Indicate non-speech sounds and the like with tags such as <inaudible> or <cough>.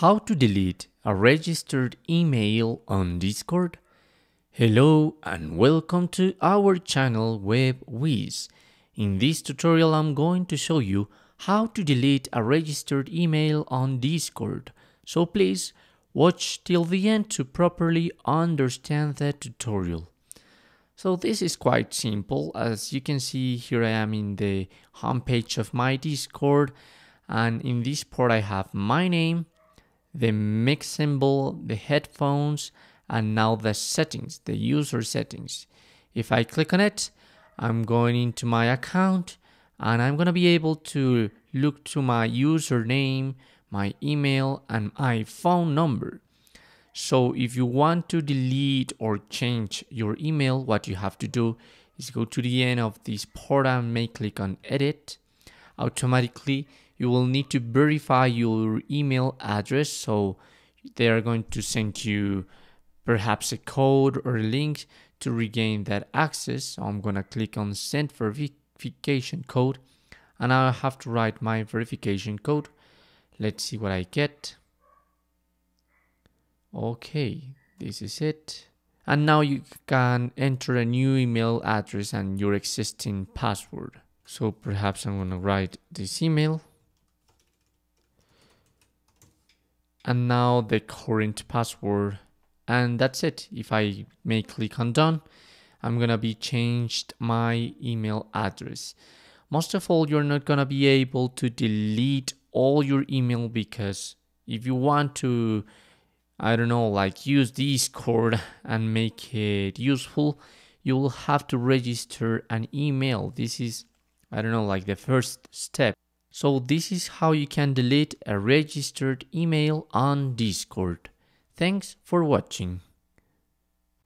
How to delete a registered email on Discord? Hello and welcome to our channel Web Whizz. In this tutorial I'm going to show you how to delete a registered email on Discord. So please watch till the end to properly understand the tutorial. So this is quite simple. As you can see here I am in the homepage of my Discord and in this part I have my name the mix symbol, the headphones, and now the settings, the user settings. If I click on it, I'm going into my account and I'm going to be able to look to my username, my email, and my phone number. So if you want to delete or change your email, what you have to do is go to the end of this part and may click on edit. Automatically, you will need to verify your email address. So they are going to send you perhaps a code or a link to regain that access. So I'm going to click on send verification code and I have to write my verification code. Let's see what I get. Okay, this is it. And now you can enter a new email address and your existing password. So perhaps I'm going to write this email. And now the current password. And that's it. If I may click on done I'm gonna be changed my email address. Most of all you're not gonna be able to delete all your email because if you want to I don't know like use Discord <laughs> and make it useful you will have to register an email. This is I don't know like the first step so this is how you can delete a registered email on Discord. Thanks for watching.